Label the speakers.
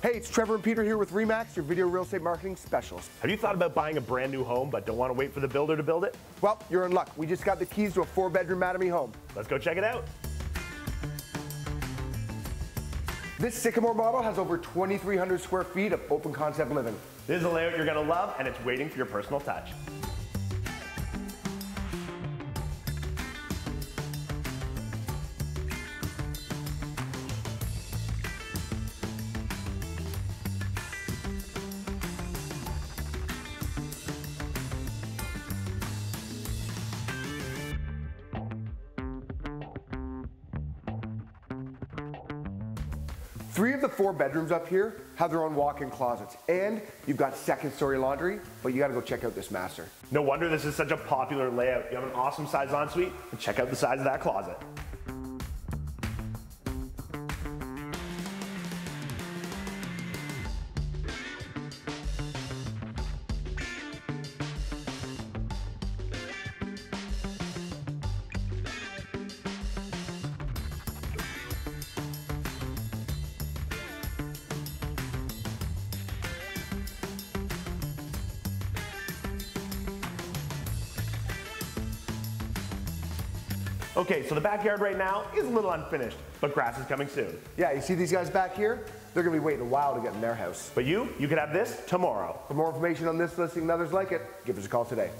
Speaker 1: Hey, it's Trevor and Peter here with Remax, your video real estate marketing specialist.
Speaker 2: Have you thought about buying a brand new home but don't want to wait for the builder to build it?
Speaker 1: Well, you're in luck. We just got the keys to a four bedroom Mattamy home.
Speaker 2: Let's go check it out.
Speaker 1: This Sycamore model has over 2,300 square feet of open concept living.
Speaker 2: This is a layout you're going to love and it's waiting for your personal touch.
Speaker 1: Three of the four bedrooms up here have their own walk-in closets, and you've got second story laundry, but you gotta go check out this master.
Speaker 2: No wonder this is such a popular layout. You have an awesome size ensuite, and check out the size of that closet. Okay, so the backyard right now is a little unfinished, but grass is coming soon.
Speaker 1: Yeah, you see these guys back here? They're gonna be waiting a while to get in their house.
Speaker 2: But you, you could have this tomorrow.
Speaker 1: For more information on this listing and others like it, give us a call today.